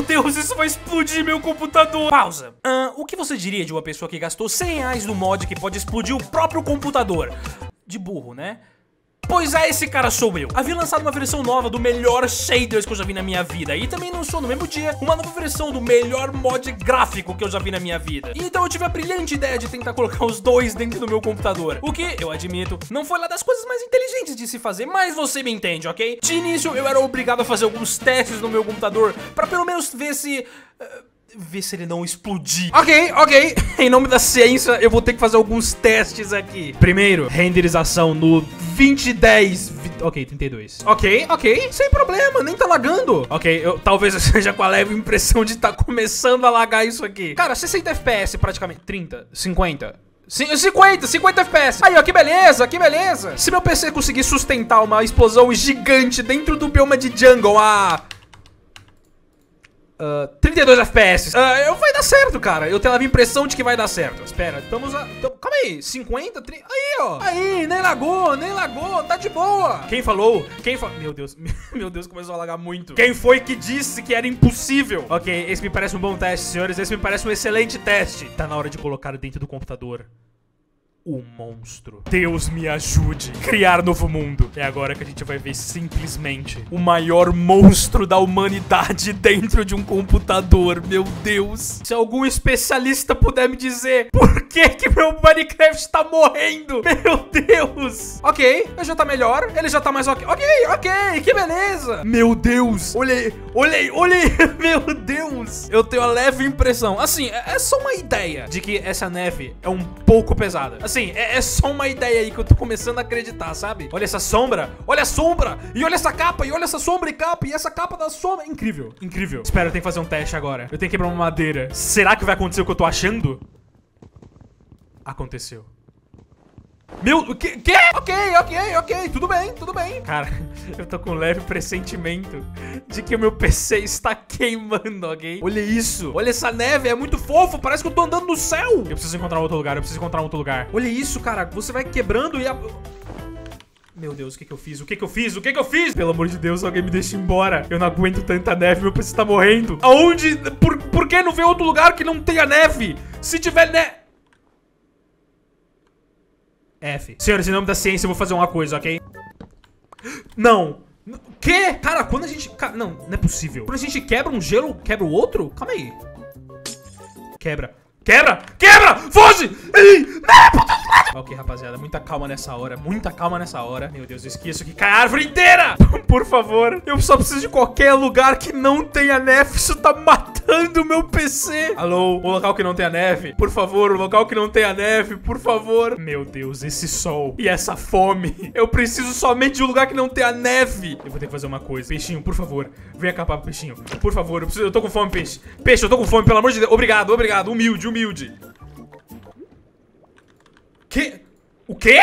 Meu Deus, isso vai explodir meu computador. Pausa. O que você diria de uma pessoa que gastou 100 reais no mod que pode explodir o próprio computador? De burro, né? Pois é, esse cara sou eu. Havia lançado uma versão nova do melhor shaders que eu já vi na minha vida. E também lançou no mesmo dia uma nova versão do melhor mod gráfico que eu já vi na minha vida. E então eu tive a brilhante ideia de tentar colocar os dois dentro do meu computador. O que, eu admito, não foi lá das coisas mais inteligentes de se fazer, mas você me entende, ok? De início, eu era obrigado a fazer alguns testes no meu computador pra pelo menos ver se. eh, ver se ele não explodir. Ok, ok. em nome da ciência, eu vou ter que fazer alguns testes aqui. Primeiro, renderização no 2010. vi- Ok, 32. Ok, ok. Sem problema, nem tá lagando. Ok, eu, talvez eu seja com a leve impressão de tá começando a lagar isso aqui. Cara, 60 FPS praticamente. 30, 50. Cin- 50, 50 FPS. Aí, ó, que beleza, que beleza. Se meu PC conseguir sustentar uma explosão gigante dentro do bioma de jungle, a... Ah, 32 FPS. Eu vai dar certo, cara. Eu tenho a impressão de que vai dar certo. Espera, estamos a. tam- calma aí, 50, 30. Aí, ó. Aí, nem lagou, nem lagou, tá de boa. Quem falou? Quem falou? Meu Deus, meu Deus, começou a lagar muito. Quem foi que disse que era impossível? Ok, esse me parece um bom teste, senhores. Esse me parece um excelente teste. Tá na hora de colocar dentro do computador o monstro. Deus me ajude. Criar novo mundo. É agora que a gente vai ver simplesmente o maior monstro da humanidade dentro de um computador. Meu Deus. Se algum especialista puder me dizer por que que meu Minecraft tá morrendo. Meu Deus. Ok, ele já tá melhor. Ele já tá mais ok. Ok, ok. Que beleza. Meu Deus. Olhei, olhei, olhei. Meu Deus. Eu tenho a leve impressão. Assim, é é só uma ideia de que essa neve é um pouco pesada. Assim, é, é só uma ideia aí que eu tô começando a acreditar, sabe? Olha essa sombra, olha a sombra, e olha essa capa, e olha essa sombra e capa, e essa capa da sombra. Incrível, incrível. Espera, eu tenho que fazer um teste agora. Eu tenho que quebrar uma madeira. Será que vai acontecer o que eu tô achando? Aconteceu. Meu, o que, que? Ok, ok, ok, tudo bem, tudo bem. Cara, eu tô com um leve pressentimento de que o meu PC está queimando, ok? Olha isso, olha essa neve, é muito fofo, parece que eu tô andando no céu. Eu preciso encontrar outro lugar, eu preciso encontrar outro lugar. Olha isso, cara, você vai quebrando e a... Meu Deus, o que que eu fiz? O que que eu fiz? O que que eu fiz? Pelo amor de Deus, alguém me deixa embora. Eu não aguento tanta neve, meu PC tá morrendo. Aonde? Por, por que não vem outro lugar que não tenha neve? Se tiver neve... F. Senhores, em nome da ciência, eu vou fazer uma coisa, ok? Não. Quê? Cara, quando a gente. Não, não é possível. Quando a gente quebra um gelo, quebra o outro? Calma aí. Quebra. Quebra! Quebra! Foge! Ei! Não, que! Ok, rapaziada, muita calma nessa hora. Muita calma nessa hora. Meu Deus, eu esqueço que cai a árvore inteira! Por favor, eu só preciso de qualquer lugar que não tenha neve. Isso tá matando o meu PC. Alô, o local que não tenha neve. Por favor, o local que não tenha neve, por favor. Meu Deus, esse sol e essa fome. Eu preciso somente de um lugar que não tenha neve. Eu vou ter que fazer uma coisa. Peixinho, por favor, vem acabar com o peixinho. Por favor, eu, preciso, eu tô com fome, peixe. Peixe, eu tô com fome, pelo amor de Deus. Obrigado, obrigado. Humilde, humilde. Que? O quê?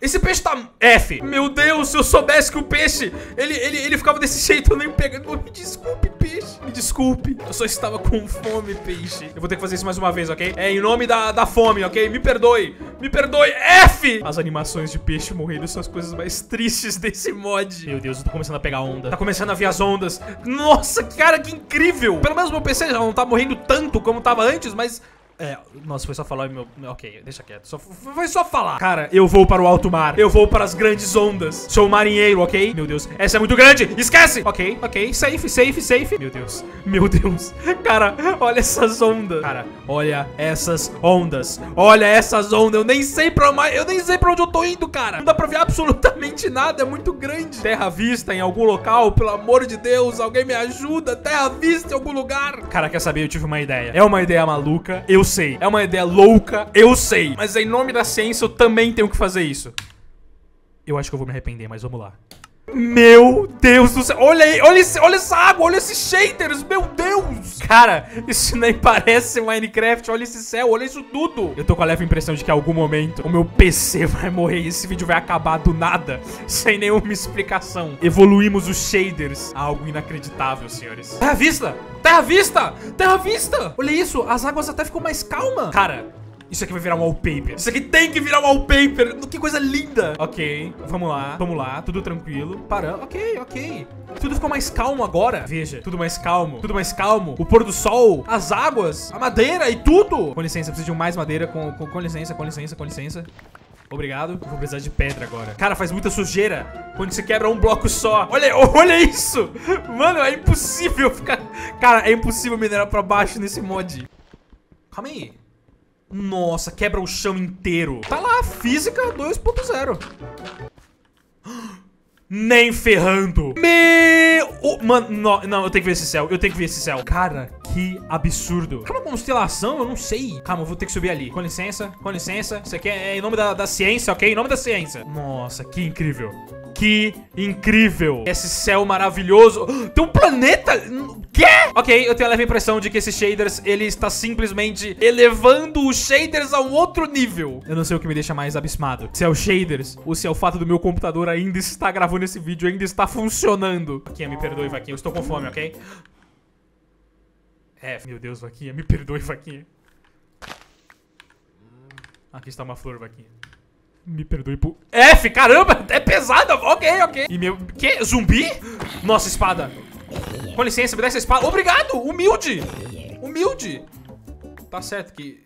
Esse peixe tá F. Meu Deus, se eu soubesse que o peixe, ele, ele, ele ficava desse jeito, eu nem pegava. Me desculpe, peixe. Me desculpe. Eu só estava com fome, peixe. Eu vou ter que fazer isso mais uma vez, ok? É em nome da, da fome, ok? Me perdoe. Me perdoe. F. As animações de peixe morrendo são as coisas mais tristes desse mod. Meu Deus, eu tô começando a pegar onda. Tá começando a ver as ondas. Nossa, cara, que incrível. Pelo menos meu PC já não tá morrendo tanto como tava antes, mas... É, nossa, foi só falar meu. Ok, deixa quieto. Só, foi só falar. Cara, eu vou para o alto mar. Eu vou para as grandes ondas. Sou marinheiro, ok? Meu Deus, essa é muito grande. Esquece! Ok, ok. Safe, safe, safe. Meu Deus. Meu Deus. Cara, olha essas ondas. Cara, olha essas ondas. Olha essas ondas. Eu nem sei pra mais. Eu nem sei pra onde eu tô indo, cara. Não dá pra ver absolutamente nada. É muito grande. Terra vista em algum local. Pelo amor de Deus, alguém me ajuda. Terra vista em algum lugar. Cara, quer saber? Eu tive uma ideia. É uma ideia maluca. Eu sei. É uma ideia louca. Eu sei. Mas em nome da ciência, eu também tenho que fazer isso. Eu acho que eu vou me arrepender, mas vamos lá. Meu Deus do céu. Olha aí, olha, esse, olha essa água, olha esses shaders, meu Deus. Cara, isso nem parece Minecraft. Olha esse céu, olha isso tudo. Eu tô com a leve impressão de que em algum momento o meu PC vai morrer e esse vídeo vai acabar do nada, sem nenhuma explicação. Evoluímos os shaders a algo inacreditável, senhores. Terra à vista! Terra à vista! Terra à vista! Olha isso, as águas até ficam mais calmas. Cara, Isso aqui vai virar um wallpaper. Isso aqui tem que virar um wallpaper. Que coisa linda. Ok, vamos lá, vamos lá. Tudo tranquilo. Parando. Ok, ok. Tudo ficou mais calmo agora. Veja, tudo mais calmo, tudo mais calmo. O pôr do sol, as águas, a madeira e tudo. Com licença, preciso de mais madeira. Com, com, com licença, com licença, com licença. Obrigado. Vou precisar de pedra agora. Cara, faz muita sujeira quando você quebra um bloco só. Olha, olha isso. Mano, é impossível ficar... Cara, é impossível minerar pra baixo nesse mod. Calma aí. Nossa, quebra o chão inteiro. Tá lá, física 2.0. Nem ferrando. Meu... Oh, mano, não, eu tenho que ver esse céu. Eu tenho que ver esse céu. Cara, que absurdo. É uma constelação? Eu não sei. Calma, eu vou ter que subir ali. Com licença, com licença. Isso aqui é em nome da, da ciência, ok? Em nome da ciência. Nossa, que incrível. Que incrível. Esse céu maravilhoso. Tem um planeta... Quê? Ok, eu tenho a leve impressão de que esses shaders, ele está simplesmente elevando os shaders a um outro nível. Eu não sei o que me deixa mais abismado. Se é os shaders ou se é o fato do meu computador ainda está gravando esse vídeo, ainda está funcionando. Vaquinha, me perdoe, Vaquinha. Eu estou com fome, ok? É, meu Deus, Vaquinha. Me perdoe, Vaquinha. Aqui está uma flor, Vaquinha. Me perdoe por... F, caramba, é pesada. Ok, ok. E meu... Que? Zumbi? Nossa, espada. Com licença, me dá essa espada. Obrigado, humilde. Humilde. Tá certo que...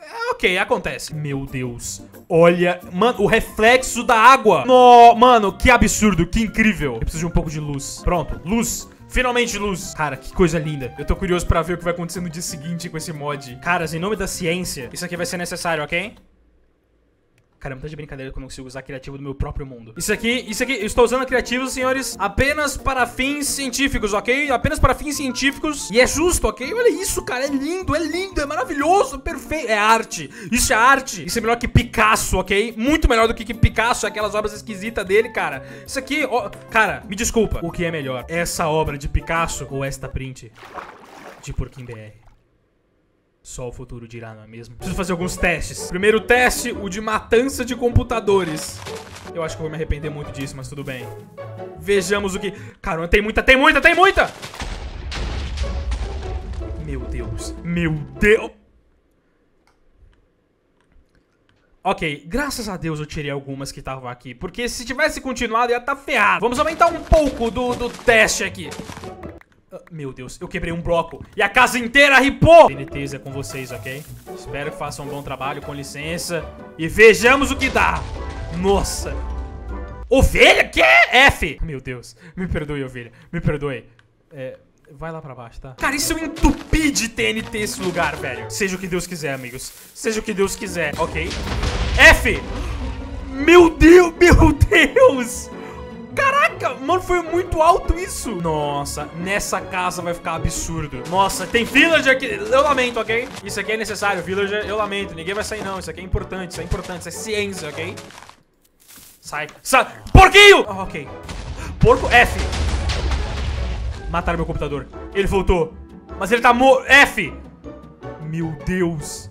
É, ok, acontece. Meu Deus. Olha, mano, o reflexo da água. No, mano, que absurdo, que incrível. Eu preciso de um pouco de luz. Pronto, luz. Finalmente luz. Cara, que coisa linda. Eu tô curioso pra ver o que vai acontecer no dia seguinte com esse mod. Caras, em nome da ciência, isso aqui vai ser necessário, ok? Caramba, tá de brincadeira que eu não consigo usar criativo do meu próprio mundo. Isso aqui, isso aqui, eu estou usando criativo, senhores, apenas para fins científicos, ok? Apenas para fins científicos. E é justo, ok? Olha isso, cara, é lindo, é lindo, é maravilhoso, perfeito. É arte, isso é arte. Isso é melhor que Picasso, ok? Muito melhor do que Picasso, aquelas obras esquisitas dele, cara. Isso aqui, ó, cara, me desculpa. O que é melhor? Essa obra de Picasso ou esta print de Porquim BR? Só o futuro dirá, não é mesmo? Preciso fazer alguns testes. Primeiro teste, o de matança de computadores. Eu acho que eu vou me arrepender muito disso, mas tudo bem. Vejamos o que... Caramba, tem muita, tem muita, tem muita! Meu Deus. Meu Deus. Ok, graças a Deus eu tirei algumas que estavam aqui. Porque se tivesse continuado ia estar tá ferrado. Vamos aumentar um pouco do, do teste aqui. Ah, meu Deus, eu quebrei um bloco e a casa inteira ripou! TNTs é com vocês, ok? Espero que façam um bom trabalho, com licença. E vejamos o que dá! Nossa! Ovelha? Que? F! Meu Deus, me perdoe, ovelha. Me perdoe. É, vai lá pra baixo, tá? Cara, isso eu entupi de TNT esse lugar, velho. Seja o que Deus quiser, amigos. Seja o que Deus quiser, ok? F! Meu Deus, meu Deus! Caraca, mano, foi muito alto isso. Nossa, nessa casa vai ficar absurdo. Nossa, tem villager aqui. Eu lamento, ok? Isso aqui é necessário, villager, eu lamento. Ninguém vai sair, não. Isso aqui é importante, isso é importante. Isso é ciência, ok? Sai. Sai. Porquinho! Oh, ok. Porco F. Mataram meu computador. Ele voltou. Mas ele tá morto. F. Meu Deus.